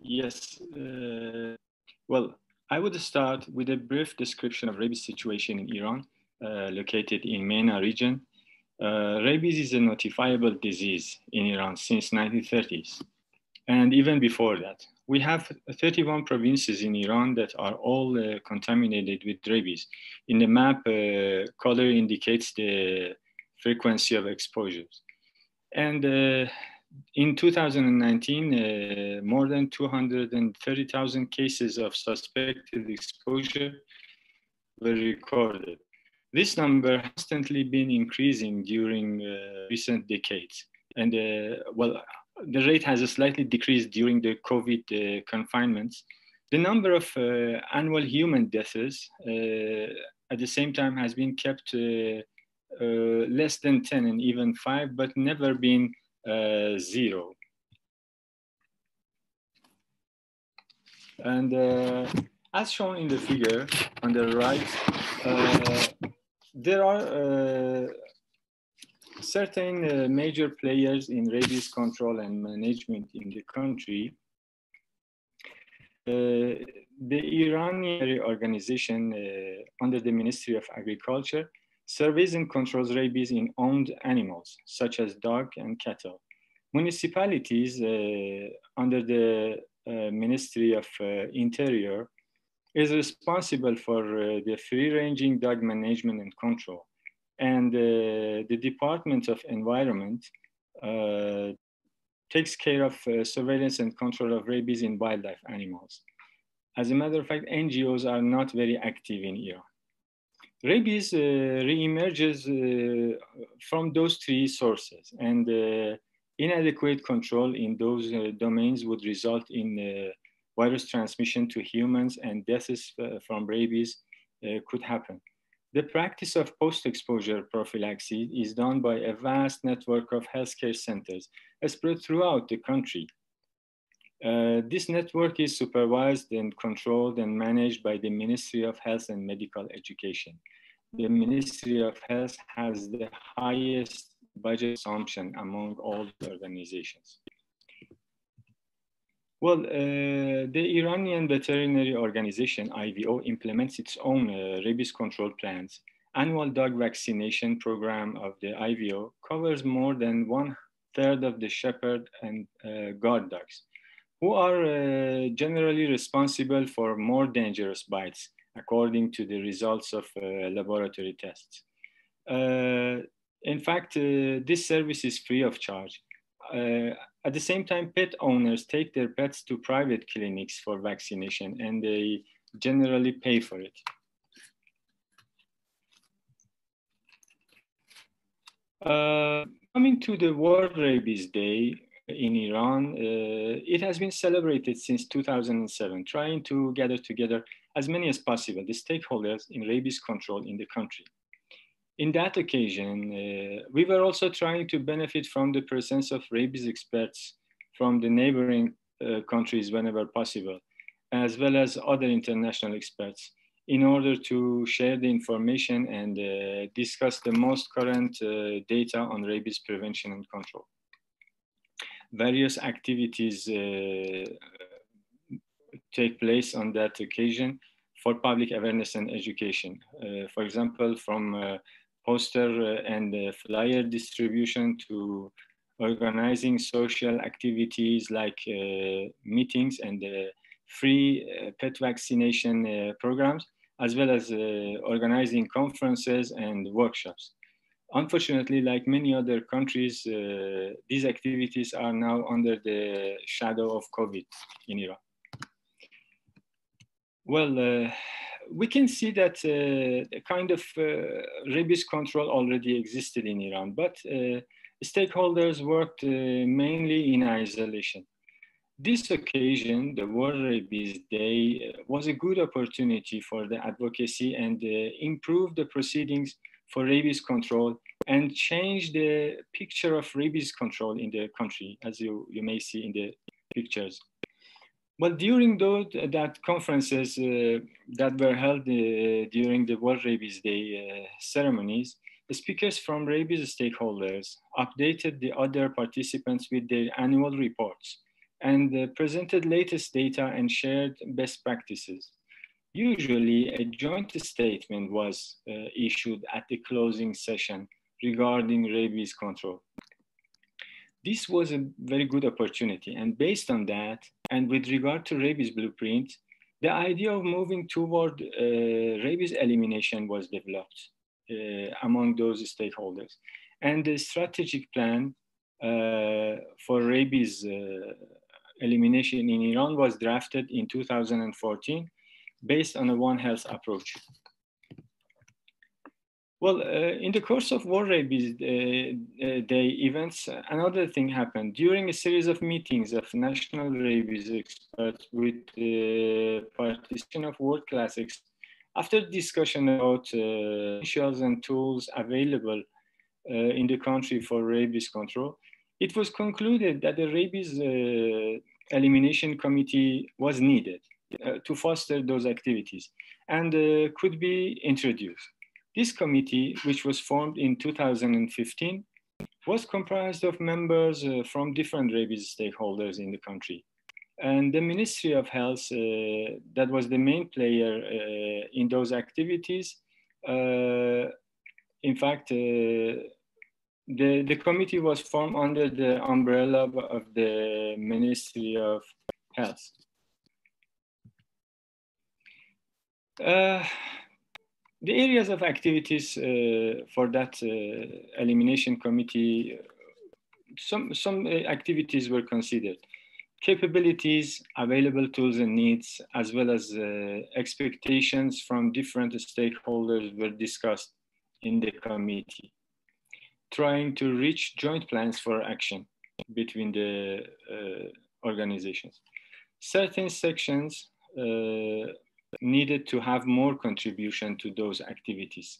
yes. Uh, well, I would start with a brief description of rabies situation in Iran, uh, located in MENA region. Uh, rabies is a notifiable disease in Iran since 1930s, and even before that. We have 31 provinces in Iran that are all uh, contaminated with rabies. In the map, uh, color indicates the frequency of exposures. And uh, in 2019, uh, more than 230,000 cases of suspected exposure were recorded. This number has constantly been increasing during uh, recent decades. And uh, well, the rate has slightly decreased during the COVID uh, confinements. The number of uh, annual human deaths uh, at the same time has been kept less than 10 and even five, but never been uh, zero. And uh, as shown in the figure on the right, uh, there are certain major players in rabies control and management in the country. Uh, the Iranian organization uh, under the Ministry of Agriculture surveys and controls rabies in owned animals, such as dog and cattle. Municipalities uh, under the uh, Ministry of uh, Interior is responsible for uh, the free-ranging dog management and control. And uh, the Department of Environment uh, takes care of surveillance and control of rabies in wildlife animals. As a matter of fact, NGOs are not very active in Iran rabies uh, reemerges uh, from those three sources and uh, inadequate control in those domains would result in virus transmission to humans and deaths from rabies could happen. The practice of post-exposure prophylaxis is done by a vast network of healthcare centers spread throughout the country. Uh, this network is supervised and controlled and managed by the Ministry of Health and Medical Education. The Ministry of Health has the highest budget assumption among all the organizations. Well, uh, the Iranian Veterinary Organization, IVO, implements its own uh, rabies control plans. Annual dog vaccination program of the IVO covers more than one third of the shepherd and uh, guard dogs who are uh, generally responsible for more dangerous bites, according to the results of uh, laboratory tests. Uh, in fact, uh, this service is free of charge. Uh, at the same time, pet owners take their pets to private clinics for vaccination and they generally pay for it. Uh, coming to the World Rabies Day, in Iran. Uh, it has been celebrated since 2007, trying to gather together as many as possible the stakeholders in rabies control in the country. In that occasion, uh, we were also trying to benefit from the presence of rabies experts from the neighboring uh, countries whenever possible, as well as other international experts in order to share the information and uh, discuss the most current uh, data on rabies prevention and control various activities uh, take place on that occasion for public awareness and education. Uh, for example, from uh, poster uh, and uh, flyer distribution to organizing social activities like uh, meetings and free pet vaccination programs, as well as organizing conferences and workshops. Unfortunately, like many other countries, uh, these activities are now under the shadow of COVID in Iran. Well, uh, we can see that uh, a kind of uh, rabies control already existed in Iran, but uh, stakeholders worked uh, mainly in isolation. This occasion, the World Rabies Day, was a good opportunity for the advocacy and improve the proceedings for rabies control and change the picture of rabies control in the country, as you, you may see in the pictures. Well, during those that conferences uh, that were held uh, during the World Rabies Day uh, ceremonies, speakers from rabies stakeholders updated the other participants with their annual reports and uh, presented latest data and shared best practices. Usually, a joint statement was uh, issued at the closing session regarding rabies control. This was a very good opportunity, and based on that, and with regard to rabies blueprint, the idea of moving toward uh, rabies elimination was developed uh, among those stakeholders. And the strategic plan uh, for rabies uh, elimination in Iran was drafted in 2014 based on a One Health approach. Well, uh, in the course of World Rabies uh, uh, Day events, another thing happened. During a series of meetings of national rabies experts with the participation of world-class experts, after discussion about uh, initials and tools available uh, in the country for rabies control, it was concluded that the rabies uh, elimination committee was needed to foster those activities and could be introduced. This committee, which was formed in 2015, was comprised of members uh, from different rabies stakeholders in the country. And the Ministry of Health, uh, that was the main player uh, in those activities, uh, in fact, uh, the, the committee was formed under the umbrella of the Ministry of Health. Uh, the areas of activities uh, for that uh, elimination committee, some, some uh, activities were considered. Capabilities, available tools and needs, as well as uh, expectations from different stakeholders were discussed in the committee, trying to reach joint plans for action between the organizations. Certain sections needed to have more contribution to those activities,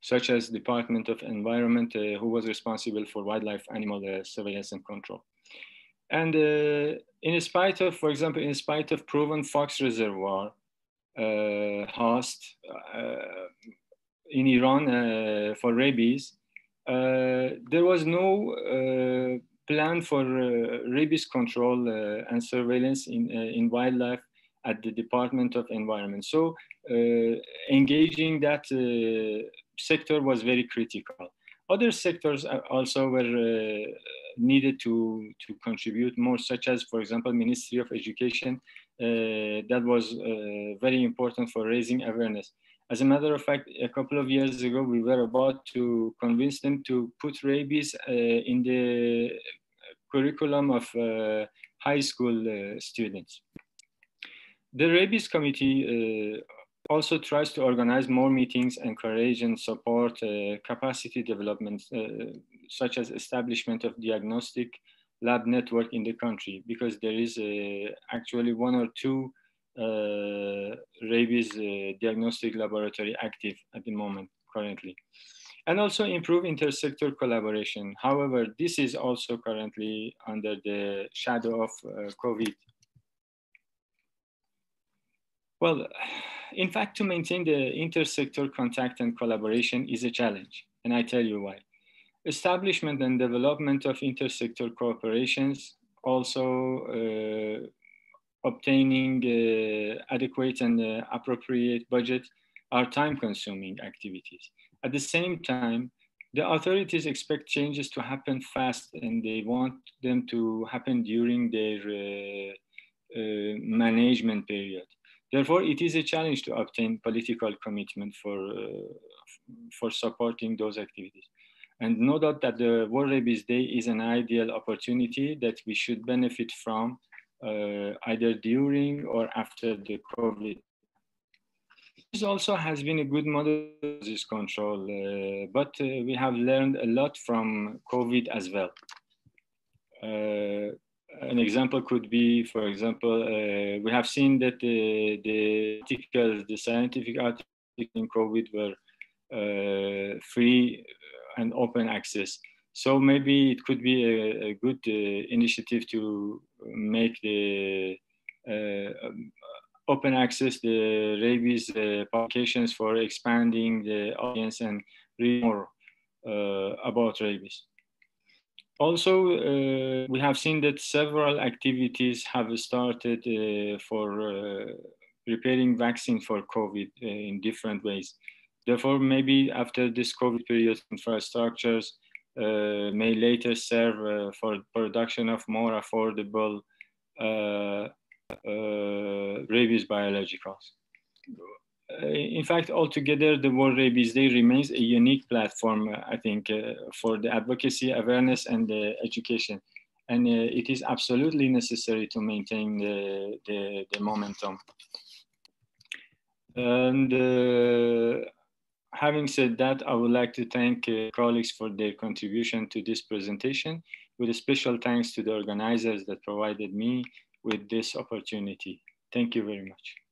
such as Department of Environment, uh, who was responsible for wildlife animal uh, surveillance and control. And uh, in spite of, for example, in spite of proven fox reservoir uh, host uh, in Iran for rabies, there was no plan for rabies control and surveillance in, in wildlife at the Department of Environment. So uh, engaging that uh, sector was very critical. Other sectors also were uh, needed to, to contribute more, such as, for example, Ministry of Education, that was very important for raising awareness. As a matter of fact, a couple of years ago, we were about to convince them to put rabies uh, in the curriculum of uh, high school uh, students. The Rabies Committee uh, also tries to organize more meetings, encourage and support uh, capacity development, uh, such as establishment of diagnostic lab network in the country, because there is uh, actually one or two uh, rabies uh, diagnostic laboratory active at the moment currently. And also improve intersector collaboration. However, this is also currently under the shadow of COVID well, in fact, to maintain the intersector contact and collaboration is a challenge, and I tell you why. Establishment and development of intersector cooperations, also uh, obtaining uh, adequate and uh, appropriate budget are time-consuming activities. At the same time, the authorities expect changes to happen fast and they want them to happen during their uh, uh, management period. Therefore, it is a challenge to obtain political commitment for, uh, for supporting those activities. And no doubt that the World Rabies Day is an ideal opportunity that we should benefit from uh, either during or after the COVID. This also has been a good model of disease control, uh, but uh, we have learned a lot from COVID as well. Uh, an example could be, for example, uh, we have seen that the, the articles, the scientific articles in COVID were uh, free and open access. So maybe it could be a, a good uh, initiative to make the uh, um, open access the rabies uh, publications for expanding the audience and read more uh, about rabies. Also, uh, we have seen that several activities have started uh, for uh, preparing vaccine for COVID uh, in different ways. Therefore, maybe after this COVID period, infrastructures uh, may later serve uh, for production of more affordable rabies biologicals. Uh, in fact, altogether, the World Rabies Day remains a unique platform, uh, I think, uh, for the advocacy, awareness, and the education. And it is absolutely necessary to maintain the, the, the momentum. And having said that, I would like to thank uh, colleagues for their contribution to this presentation, with a special thanks to the organizers that provided me with this opportunity. Thank you very much.